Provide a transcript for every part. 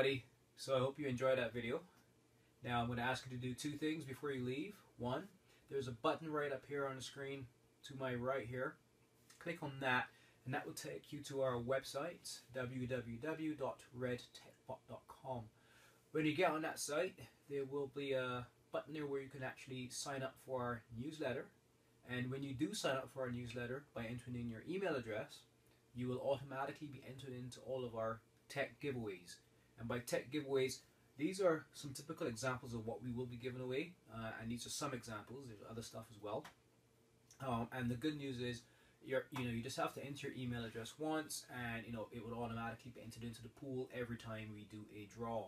Everybody. So I hope you enjoyed that video. Now I'm going to ask you to do two things before you leave. One, there's a button right up here on the screen to my right here. Click on that and that will take you to our website www.redtechbot.com. When you get on that site, there will be a button there where you can actually sign up for our newsletter. And when you do sign up for our newsletter by entering in your email address, you will automatically be entered into all of our tech giveaways. And by tech giveaways, these are some typical examples of what we will be giving away, uh, and these are some examples. There's other stuff as well. Um, and the good news is, you're, you know, you just have to enter your email address once, and you know it will automatically be entered into the pool every time we do a draw.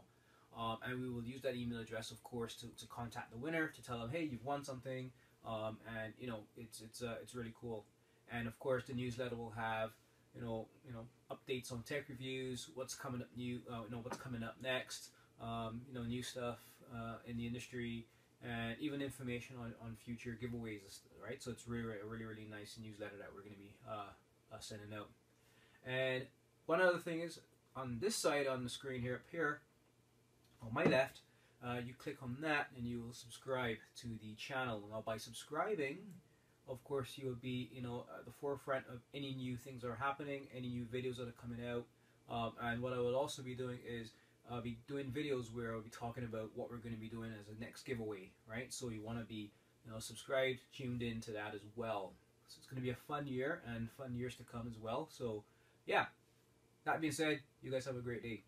Um, and we will use that email address, of course, to, to contact the winner to tell them, hey, you've won something, um, and you know it's it's uh, it's really cool. And of course, the newsletter will have you know you know updates on tech reviews, what's coming up new, uh, you know what's coming up next, um, you know new stuff uh, in the industry, and even information on, on future giveaways, right? So it's really a really really nice newsletter that we're going to be uh, uh, sending out. And one other thing is on this side on the screen here up here, on my left, uh, you click on that and you will subscribe to the channel. Now by subscribing, of course you will be you know at the forefront of any new things that are happening, any new videos that are coming out. Um, and what I will also be doing is I'll be doing videos where I'll be talking about what we're going to be doing as a next giveaway, right? So you want to be you know subscribed, tuned in to that as well. So it's going to be a fun year and fun years to come as well. So yeah, that being said, you guys have a great day.